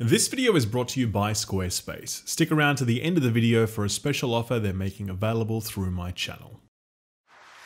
This video is brought to you by Squarespace. Stick around to the end of the video for a special offer they're making available through my channel.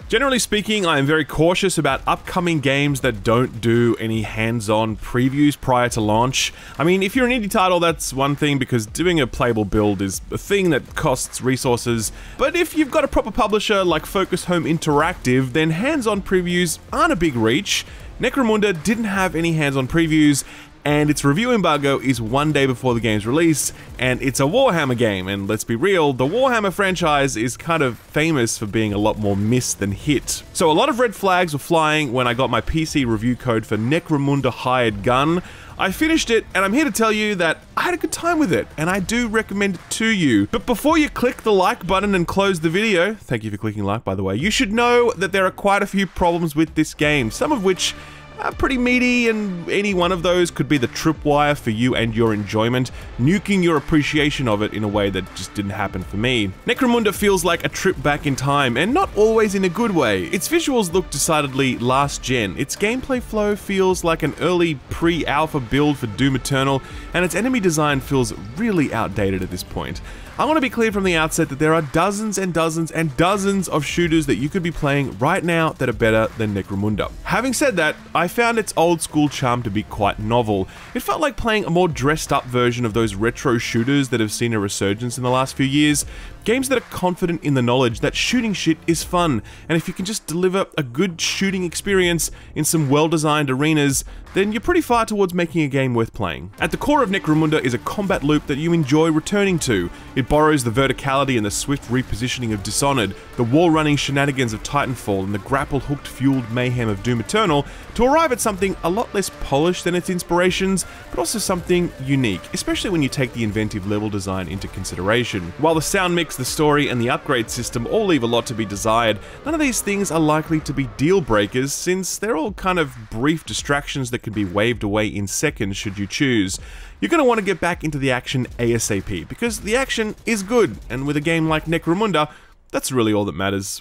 Generally speaking, I am very cautious about upcoming games that don't do any hands-on previews prior to launch. I mean, if you're an indie title, that's one thing because doing a playable build is a thing that costs resources. But if you've got a proper publisher like Focus Home Interactive, then hands-on previews aren't a big reach. Necromunda didn't have any hands-on previews, and its review embargo is one day before the game's release, and it's a Warhammer game, and let's be real, the Warhammer franchise is kind of famous for being a lot more miss than hit. So a lot of red flags were flying when I got my PC review code for Necromunda Hired Gun. I finished it, and I'm here to tell you that I had a good time with it, and I do recommend it to you. But before you click the like button and close the video, thank you for clicking like by the way, you should know that there are quite a few problems with this game, some of which uh, pretty meaty, and any one of those could be the tripwire for you and your enjoyment, nuking your appreciation of it in a way that just didn't happen for me. Necromunda feels like a trip back in time, and not always in a good way. Its visuals look decidedly last gen, its gameplay flow feels like an early pre-alpha build for Doom Eternal, and its enemy design feels really outdated at this point. I want to be clear from the outset that there are dozens and dozens and dozens of shooters that you could be playing right now that are better than Necromunda. Having said that, I found its old school charm to be quite novel. It felt like playing a more dressed up version of those retro shooters that have seen a resurgence in the last few years. Games that are confident in the knowledge that shooting shit is fun, and if you can just deliver a good shooting experience in some well-designed arenas, then you're pretty far towards making a game worth playing. At the core of Necromunda is a combat loop that you enjoy returning to. It borrows the verticality and the swift repositioning of Dishonored, the wall-running shenanigans of Titanfall, and the grapple-hooked fueled mayhem of Doom Eternal to arrive at something a lot less polished than its inspirations, but also something unique, especially when you take the inventive level design into consideration. While the sound mix, the story, and the upgrade system all leave a lot to be desired, none of these things are likely to be deal breakers since they're all kind of brief distractions that can be waved away in seconds should you choose. You're going to want to get back into the action ASAP because the action is good, and with a game like Necromunda, that's really all that matters.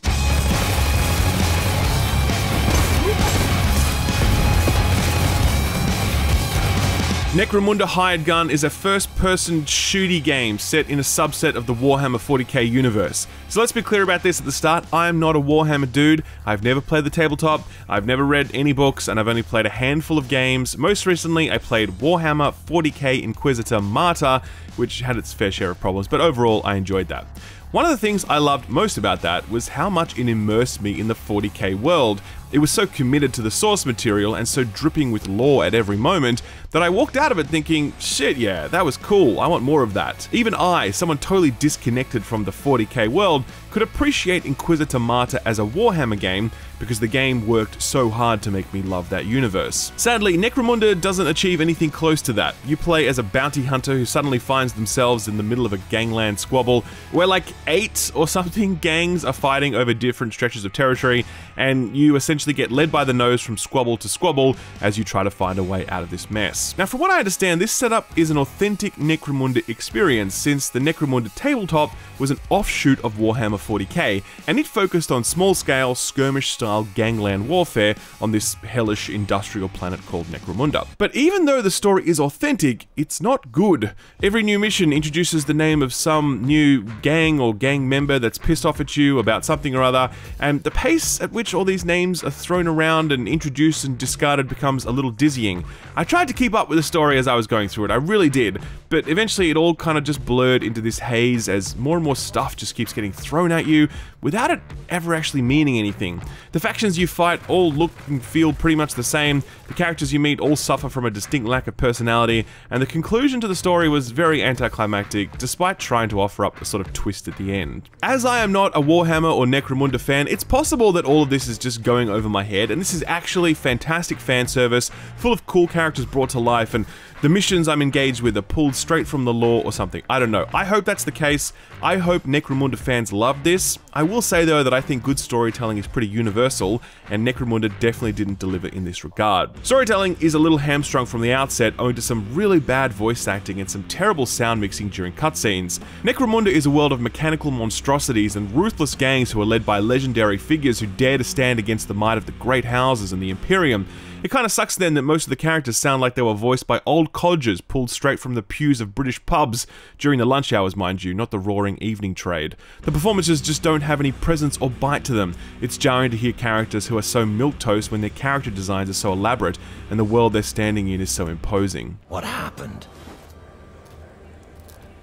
Necromunda Hired Gun is a first-person shooty game set in a subset of the Warhammer 40k universe. So let's be clear about this at the start, I am not a Warhammer dude, I've never played the tabletop, I've never read any books, and I've only played a handful of games. Most recently, I played Warhammer 40k Inquisitor Martyr, which had its fair share of problems, but overall, I enjoyed that. One of the things I loved most about that was how much it immersed me in the 40k world. It was so committed to the source material and so dripping with lore at every moment that I walked out of it thinking, shit, yeah, that was cool, I want more of that. Even I, someone totally disconnected from the 40k world, could appreciate Inquisitor Martyr as a Warhammer game because the game worked so hard to make me love that universe. Sadly, Necromunda doesn't achieve anything close to that. You play as a bounty hunter who suddenly finds themselves in the middle of a gangland squabble where like eight or something gangs are fighting over different stretches of territory and you essentially get led by the nose from squabble to squabble as you try to find a way out of this mess. Now from what I understand, this setup is an authentic Necromunda experience since the Necromunda tabletop was an offshoot of Warhammer 40k and it focused on small scale skirmish style style gangland warfare on this hellish industrial planet called Necromunda. But even though the story is authentic, it's not good. Every new mission introduces the name of some new gang or gang member that's pissed off at you about something or other, and the pace at which all these names are thrown around and introduced and discarded becomes a little dizzying. I tried to keep up with the story as I was going through it, I really did, but eventually it all kind of just blurred into this haze as more and more stuff just keeps getting thrown at you without it ever actually meaning anything. The factions you fight all look and feel pretty much the same, the characters you meet all suffer from a distinct lack of personality, and the conclusion to the story was very anticlimactic, despite trying to offer up a sort of twist at the end. As I am not a Warhammer or Necromunda fan, it's possible that all of this is just going over my head, and this is actually fantastic fan service, full of cool characters brought to life, and the missions I'm engaged with are pulled straight from the lore or something. I don't know. I hope that's the case. I hope Necromunda fans love this. I will say though that I think good storytelling is pretty universal, and Necromunda definitely didn't deliver in this regard. Storytelling is a little hamstrung from the outset owing to some really bad voice acting and some terrible sound mixing during cutscenes. Necromunda is a world of mechanical monstrosities and ruthless gangs who are led by legendary figures who dare to stand against the might of the great houses and the Imperium, It kind of sucks then that most of the characters sound like they were voiced by old codgers pulled straight from the pews of British pubs during the lunch hours, mind you, not the roaring evening trade. The performances just don't have any presence or bite to them. It's jarring to hear characters who are so milquetoast when their character designs are so elaborate and the world they're standing in is so imposing. What happened?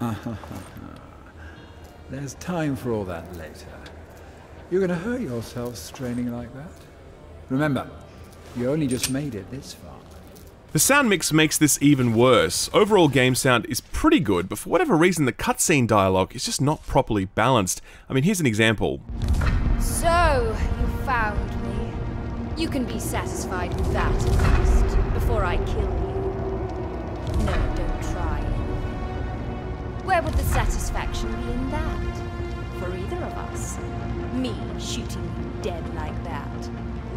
There's time for all that later. You're going to hurt yourself straining like that. Remember, you only just made it this far. The sound mix makes this even worse. Overall game sound is pretty good, but for whatever reason the cutscene dialogue is just not properly balanced. I mean, here's an example. So, you found me. You can be satisfied with that at least, before I kill you. No, don't try. Where would the satisfaction be in that? For either of us. Me shooting you dead like that,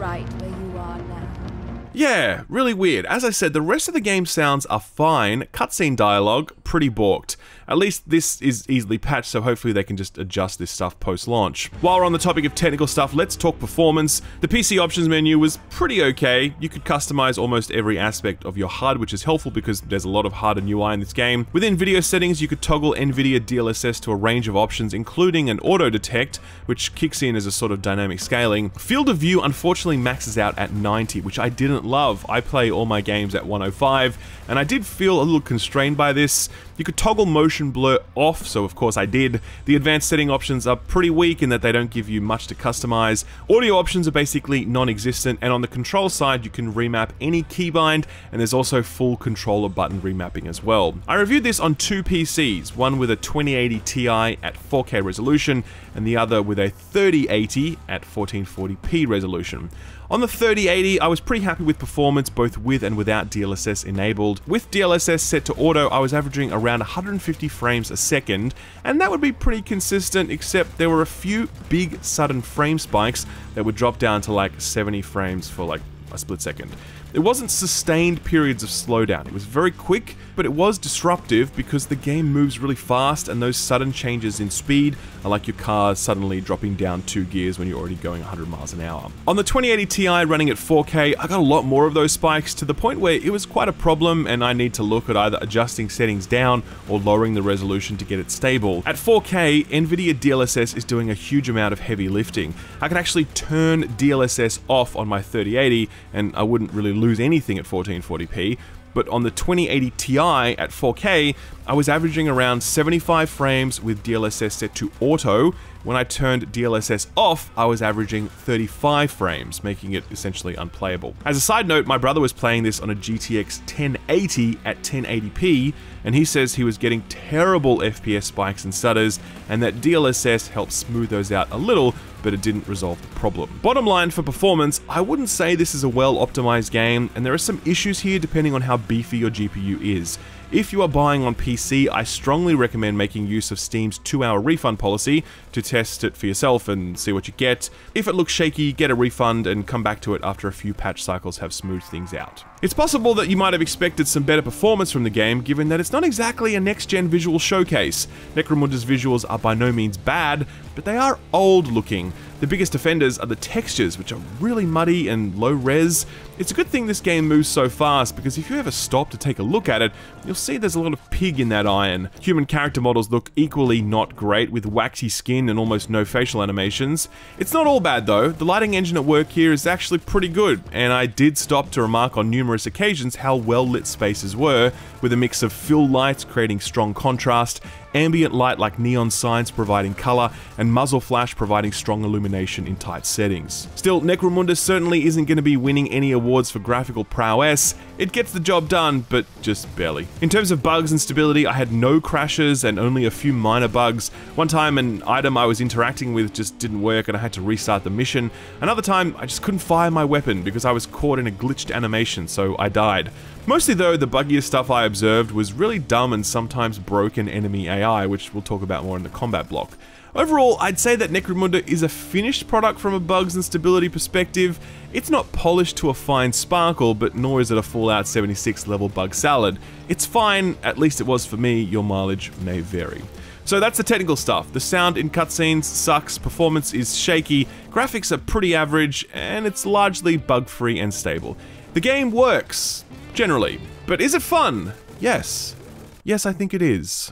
right where you are now. Yeah, really weird. As I said, the rest of the game sounds are fine. Cutscene dialogue, pretty balked. At least this is easily patched, so hopefully they can just adjust this stuff post-launch. While we're on the topic of technical stuff, let's talk performance. The PC options menu was pretty okay. You could customize almost every aspect of your HUD, which is helpful because there's a lot of HUD and UI in this game. Within video settings, you could toggle NVIDIA DLSS to a range of options, including an auto detect, which kicks in as a sort of dynamic scaling. Field of view unfortunately maxes out at 90, which I didn't love. I play all my games at 105, and I did feel a little constrained by this. You could toggle motion blur off, so of course I did. The advanced setting options are pretty weak in that they don't give you much to customize. Audio options are basically non-existent, and on the control side you can remap any keybind, and there's also full controller button remapping as well. I reviewed this on two PCs, one with a 2080 Ti at 4K resolution, and the other with a 3080 at 1440p resolution. On the 3080, I was pretty happy with performance both with and without DLSS enabled. With DLSS set to auto, I was averaging around 150 frames a second, and that would be pretty consistent except there were a few big sudden frame spikes that would drop down to like 70 frames for like a split second. It wasn't sustained periods of slowdown, it was very quick, but it was disruptive because the game moves really fast and those sudden changes in speed are like your car suddenly dropping down two gears when you're already going 100 miles an hour. On the 2080 Ti running at 4K, I got a lot more of those spikes to the point where it was quite a problem and I need to look at either adjusting settings down or lowering the resolution to get it stable. At 4K, NVIDIA DLSS is doing a huge amount of heavy lifting. I can actually turn DLSS off on my 3080 and I wouldn't really lose anything at 1440p, but on the 2080 Ti at 4K, I was averaging around 75 frames with DLSS set to auto. When I turned DLSS off, I was averaging 35 frames, making it essentially unplayable. As a side note, my brother was playing this on a GTX 1080 at 1080p, and he says he was getting terrible FPS spikes and stutters, and that DLSS helped smooth those out a little, but it didn't resolve the problem. Bottom line for performance, I wouldn't say this is a well optimized game, and there are some issues here depending on how beefy your GPU is. If you are buying on PC, I strongly recommend making use of Steam's 2-hour refund policy to test it for yourself and see what you get. If it looks shaky, get a refund and come back to it after a few patch cycles have smoothed things out. It's possible that you might have expected some better performance from the game, given that it's not exactly a next-gen visual showcase. Necromunda's visuals are by no means bad, but they are old looking. The biggest offenders are the textures, which are really muddy and low res. It's a good thing this game moves so fast, because if you ever stop to take a look at it, you'll see there's a lot of pig in that iron. Human character models look equally not great, with waxy skin and almost no facial animations. It's not all bad though, the lighting engine at work here is actually pretty good, and I did stop to remark on numerous occasions how well lit spaces were, with a mix of fill lights creating strong contrast, ambient light like neon signs providing colour, and muzzle flash providing strong illumination in tight settings. Still, Necromunda certainly isn't going to be winning any awards for graphical prowess, it gets the job done, but just barely. In terms of bugs and stability, I had no crashes and only a few minor bugs. One time an item I was interacting with just didn't work and I had to restart the mission. Another time, I just couldn't fire my weapon because I was caught in a glitched animation, so I died. Mostly though, the buggiest stuff I observed was really dumb and sometimes broken enemy AI, which we'll talk about more in the combat block. Overall, I'd say that Necromunda is a finished product from a bugs and stability perspective. It's not polished to a fine sparkle, but nor is it a Fallout 76 level bug salad. It's fine, at least it was for me, your mileage may vary. So that's the technical stuff. The sound in cutscenes sucks, performance is shaky, graphics are pretty average, and it's largely bug-free and stable. The game works, generally. But is it fun? Yes. Yes, I think it is.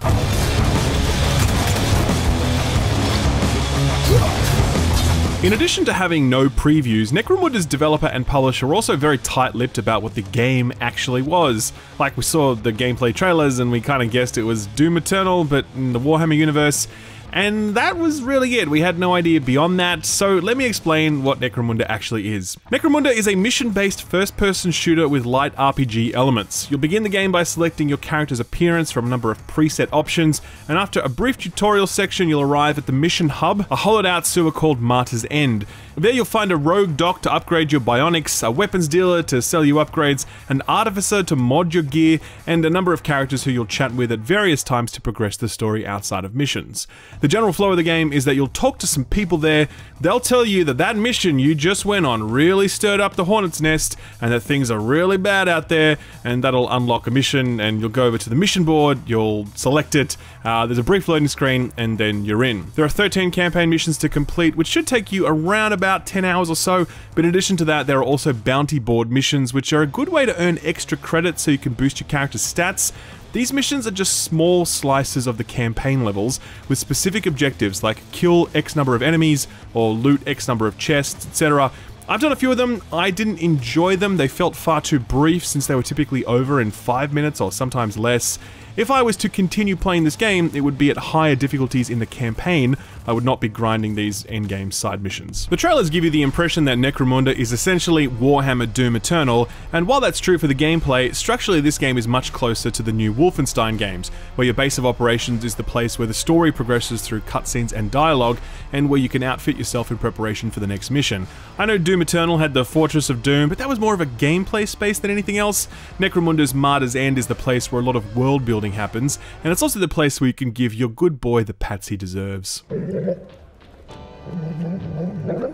In addition to having no previews, Necromunda's developer and publisher are also very tight-lipped about what the game actually was. Like we saw the gameplay trailers and we kind of guessed it was Doom Eternal, but in the Warhammer universe, and that was really it. We had no idea beyond that, so let me explain what Necromunda actually is. Necromunda is a mission-based first-person shooter with light RPG elements. You'll begin the game by selecting your character's appearance from a number of preset options, and after a brief tutorial section, you'll arrive at the mission hub, a hollowed-out sewer called Martyr's End. There you'll find a rogue doc to upgrade your bionics, a weapons dealer to sell you upgrades, an artificer to mod your gear, and a number of characters who you'll chat with at various times to progress the story outside of missions. The general flow of the game is that you'll talk to some people there, they'll tell you that that mission you just went on really stirred up the hornet's nest, and that things are really bad out there, and that'll unlock a mission, and you'll go over to the mission board, you'll select it, uh, there's a brief loading screen, and then you're in. There are 13 campaign missions to complete, which should take you around about 10 hours or so, but in addition to that, there are also bounty board missions, which are a good way to earn extra credit so you can boost your character's stats, these missions are just small slices of the campaign levels with specific objectives like kill X number of enemies or loot X number of chests, etc. I've done a few of them, I didn't enjoy them, they felt far too brief since they were typically over in 5 minutes or sometimes less. If I was to continue playing this game, it would be at higher difficulties in the campaign, I would not be grinding these endgame side missions. The trailers give you the impression that Necromunda is essentially Warhammer Doom Eternal, and while that's true for the gameplay, structurally this game is much closer to the new Wolfenstein games, where your base of operations is the place where the story progresses through cutscenes and dialogue, and where you can outfit yourself in preparation for the next mission. I know Doom Eternal had the Fortress of Doom, but that was more of a gameplay space than anything else. Necromunda's Martyr's End is the place where a lot of world building happens, and it's also the place where you can give your good boy the pats he deserves. nó, nó, nó, nó, nó.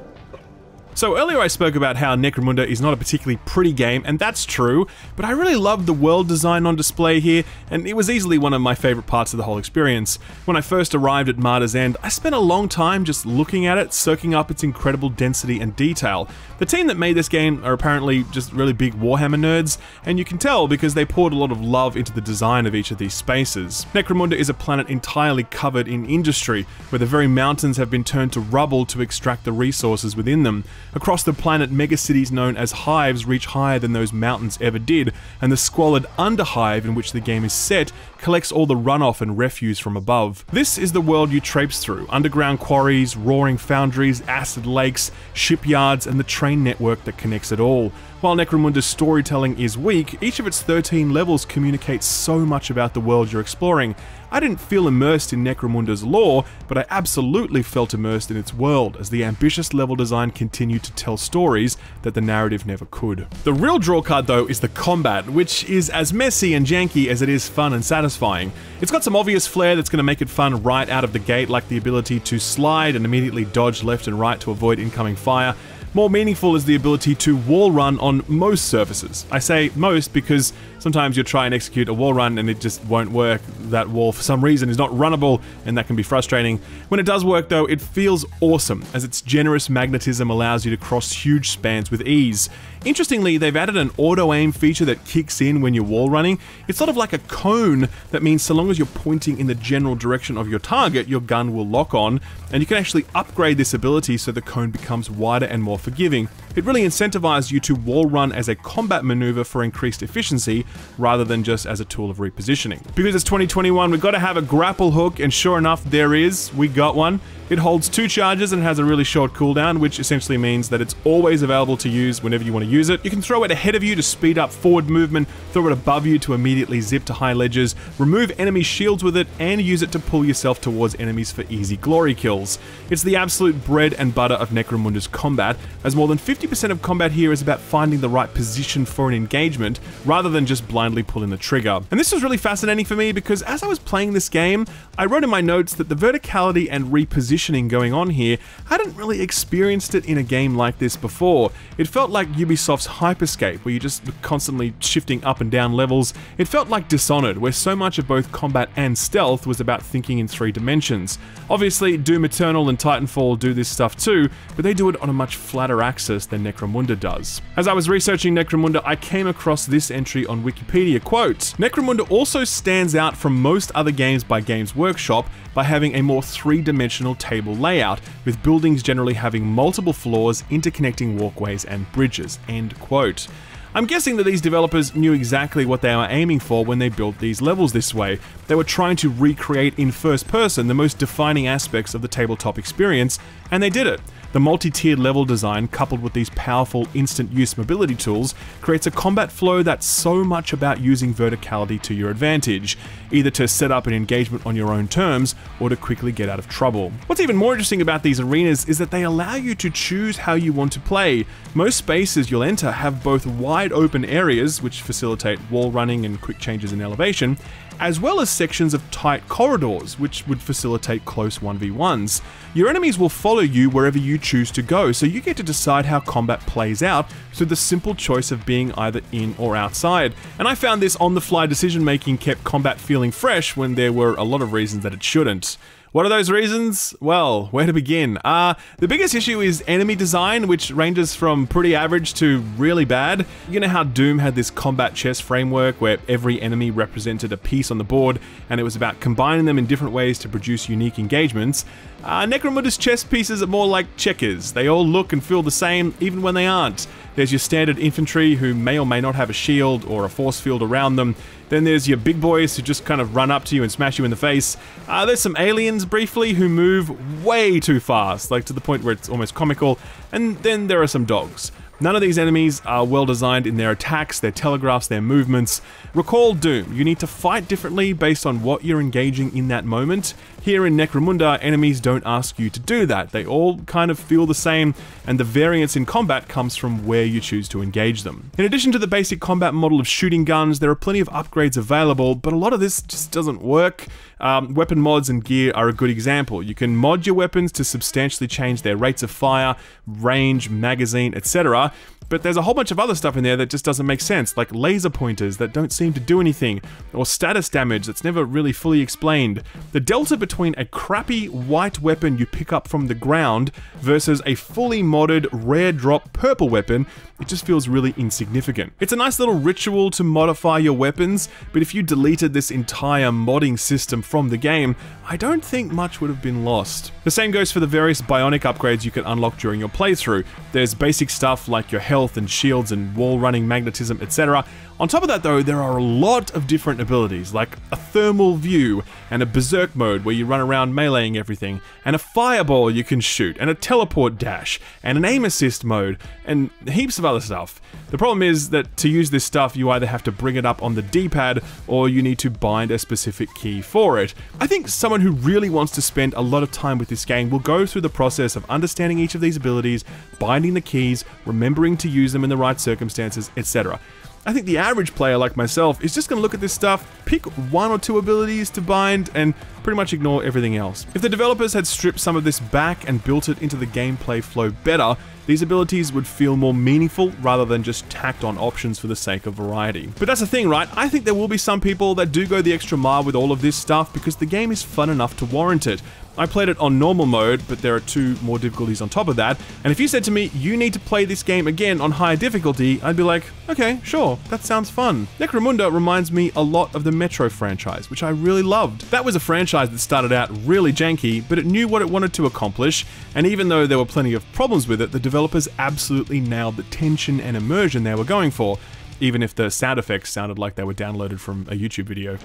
So earlier I spoke about how Necromunda is not a particularly pretty game, and that's true, but I really loved the world design on display here, and it was easily one of my favourite parts of the whole experience. When I first arrived at Martyr's End, I spent a long time just looking at it, soaking up its incredible density and detail. The team that made this game are apparently just really big Warhammer nerds, and you can tell because they poured a lot of love into the design of each of these spaces. Necromunda is a planet entirely covered in industry, where the very mountains have been turned to rubble to extract the resources within them. Across the planet, megacities known as hives reach higher than those mountains ever did, and the squalid underhive in which the game is set collects all the runoff and refuse from above. This is the world you traipse through underground quarries, roaring foundries, acid lakes, shipyards, and the train network that connects it all. While Necromunda's storytelling is weak, each of its 13 levels communicates so much about the world you're exploring. I didn't feel immersed in Necromunda's lore, but I absolutely felt immersed in its world as the ambitious level design continued to tell stories that the narrative never could. The real drawcard though is the combat, which is as messy and janky as it is fun and satisfying. It's got some obvious flair that's going to make it fun right out of the gate, like the ability to slide and immediately dodge left and right to avoid incoming fire, more meaningful is the ability to wall run on most surfaces. I say most because sometimes you'll try and execute a wall run and it just won't work. That wall, for some reason, is not runnable and that can be frustrating. When it does work though, it feels awesome as its generous magnetism allows you to cross huge spans with ease. Interestingly, they've added an auto-aim feature that kicks in when you're wall running. It's sort of like a cone that means so long as you're pointing in the general direction of your target, your gun will lock on, and you can actually upgrade this ability so the cone becomes wider and more forgiving. It really incentivizes you to wall run as a combat maneuver for increased efficiency rather than just as a tool of repositioning. Because it's 2021, we've got to have a grapple hook, and sure enough, there is. We got one. It holds two charges and has a really short cooldown, which essentially means that it's always available to use whenever you want to use it. You can throw it ahead of you to speed up forward movement, throw it above you to immediately zip to high ledges, remove enemy shields with it, and use it to pull yourself towards enemies for easy glory kills. It's the absolute bread and butter of Necromunda's combat, as more than 50% of combat here is about finding the right position for an engagement, rather than just blindly pulling the trigger. And this was really fascinating for me because as I was playing this game, I wrote in my notes that the verticality and repositioning positioning going on here, I hadn't really experienced it in a game like this before. It felt like Ubisoft's Hyperscape, where you're just constantly shifting up and down levels. It felt like Dishonored, where so much of both combat and stealth was about thinking in three dimensions. Obviously, Doom Eternal and Titanfall do this stuff too, but they do it on a much flatter axis than Necromunda does. As I was researching Necromunda, I came across this entry on Wikipedia, quote, Necromunda also stands out from most other games by Games Workshop by having a more three-dimensional table layout, with buildings generally having multiple floors, interconnecting walkways and bridges, end quote. I'm guessing that these developers knew exactly what they were aiming for when they built these levels this way. They were trying to recreate in first person the most defining aspects of the tabletop experience, and they did it. The multi-tiered level design, coupled with these powerful instant use mobility tools, creates a combat flow that's so much about using verticality to your advantage, either to set up an engagement on your own terms or to quickly get out of trouble. What's even more interesting about these arenas is that they allow you to choose how you want to play. Most spaces you'll enter have both wide open areas, which facilitate wall running and quick changes in elevation, as well as sections of tight corridors, which would facilitate close 1v1s. Your enemies will follow you wherever you choose to go, so you get to decide how combat plays out through the simple choice of being either in or outside. And I found this on the fly decision making kept combat feeling fresh when there were a lot of reasons that it shouldn't. What are those reasons? Well, where to begin? Uh, the biggest issue is enemy design, which ranges from pretty average to really bad. You know how Doom had this combat chess framework where every enemy represented a piece on the board, and it was about combining them in different ways to produce unique engagements? Uh, Necromunda's chess pieces are more like checkers. They all look and feel the same, even when they aren't. There's your standard infantry who may or may not have a shield or a force field around them. Then there's your big boys who just kind of run up to you and smash you in the face. Uh, there's some aliens briefly who move way too fast, like to the point where it's almost comical. And then there are some dogs. None of these enemies are well designed in their attacks, their telegraphs, their movements. Recall Doom, you need to fight differently based on what you're engaging in that moment. Here in Necromunda, enemies don't ask you to do that. They all kind of feel the same, and the variance in combat comes from where you choose to engage them. In addition to the basic combat model of shooting guns, there are plenty of upgrades available, but a lot of this just doesn't work. Um, weapon mods and gear are a good example. You can mod your weapons to substantially change their rates of fire, range, magazine, etc. But there's a whole bunch of other stuff in there that just doesn't make sense, like laser pointers that don't seem to do anything, or status damage that's never really fully explained. The delta between a crappy white weapon you pick up from the ground versus a fully modded rare drop purple weapon, it just feels really insignificant. It's a nice little ritual to modify your weapons, but if you deleted this entire modding system from the game, I don't think much would have been lost. The same goes for the various bionic upgrades you can unlock during your playthrough. There's basic stuff like your health and shields and wall running magnetism, etc. On top of that though, there are a lot of different abilities, like a thermal view, and a berserk mode where you run around meleeing everything, and a fireball you can shoot, and a teleport dash, and an aim assist mode, and heaps of other stuff. The problem is that to use this stuff, you either have to bring it up on the D-pad, or you need to bind a specific key for it. I think someone who really wants to spend a lot of time with this game will go through the process of understanding each of these abilities, binding the keys, remembering to use them in the right circumstances, etc. I think the average player like myself is just going to look at this stuff, pick one or two abilities to bind, and pretty much ignore everything else. If the developers had stripped some of this back and built it into the gameplay flow better, these abilities would feel more meaningful rather than just tacked on options for the sake of variety. But that's the thing, right? I think there will be some people that do go the extra mile with all of this stuff because the game is fun enough to warrant it. I played it on normal mode, but there are two more difficulties on top of that. And if you said to me, you need to play this game again on higher difficulty, I'd be like, okay, sure, that sounds fun. Necromunda reminds me a lot of the Metro franchise, which I really loved. That was a franchise that started out really janky, but it knew what it wanted to accomplish, and even though there were plenty of problems with it, the developers absolutely nailed the tension and immersion they were going for, even if the sound effects sounded like they were downloaded from a YouTube video.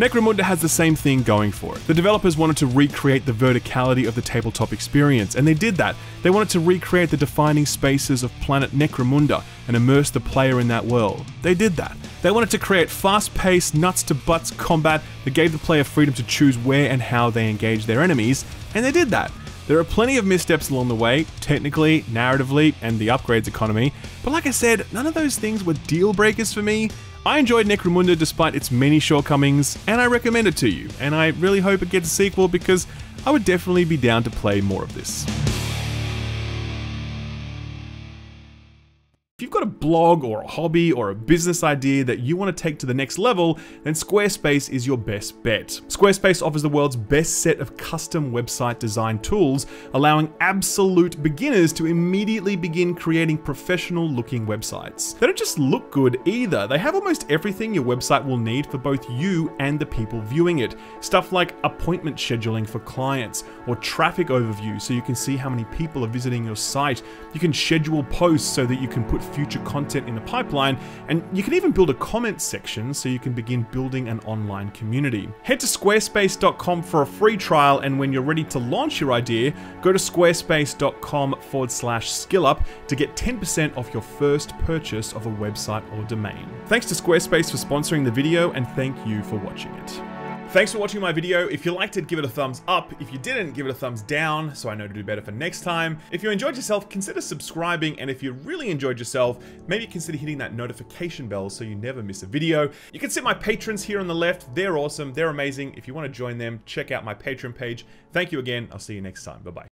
Necromunda has the same thing going for it. The developers wanted to recreate the verticality of the tabletop experience, and they did that. They wanted to recreate the defining spaces of planet Necromunda and immerse the player in that world. They did that. They wanted to create fast-paced, nuts-to-butts combat that gave the player freedom to choose where and how they engage their enemies, and they did that. There are plenty of missteps along the way, technically, narratively, and the upgrades economy, but like I said, none of those things were deal breakers for me. I enjoyed Necromunda despite its many shortcomings, and I recommend it to you, and I really hope it gets a sequel because I would definitely be down to play more of this. Blog or a hobby or a business idea that you want to take to the next level, then Squarespace is your best bet. Squarespace offers the world's best set of custom website design tools, allowing absolute beginners to immediately begin creating professional looking websites. They don't just look good either, they have almost everything your website will need for both you and the people viewing it. Stuff like appointment scheduling for clients, or traffic overview so you can see how many people are visiting your site. You can schedule posts so that you can put future content in the pipeline, and you can even build a comment section so you can begin building an online community. Head to squarespace.com for a free trial, and when you're ready to launch your idea, go to squarespace.com forward slash skillup to get 10% off your first purchase of a website or domain. Thanks to Squarespace for sponsoring the video, and thank you for watching it. Thanks for watching my video. If you liked it, give it a thumbs up. If you didn't, give it a thumbs down so I know to do better for next time. If you enjoyed yourself, consider subscribing. And if you really enjoyed yourself, maybe consider hitting that notification bell so you never miss a video. You can see my patrons here on the left. They're awesome. They're amazing. If you want to join them, check out my Patreon page. Thank you again. I'll see you next time. Bye-bye.